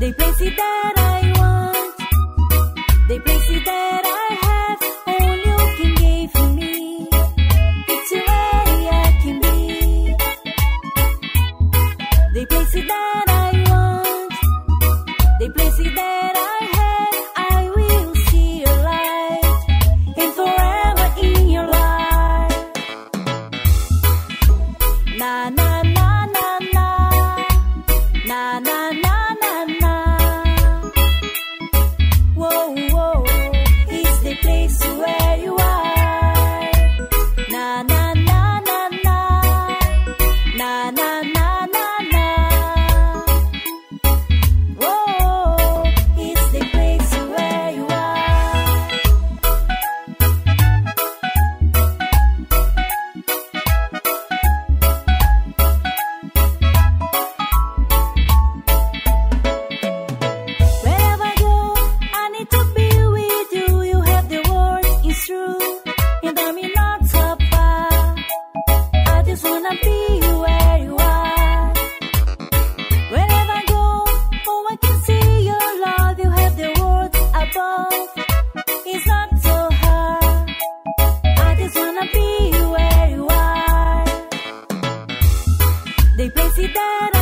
They places that I want, they places that I have. Only you can give for me. It's where I can be. They places that I want, they places that I have. I will see your light and forever in your life. Na na. that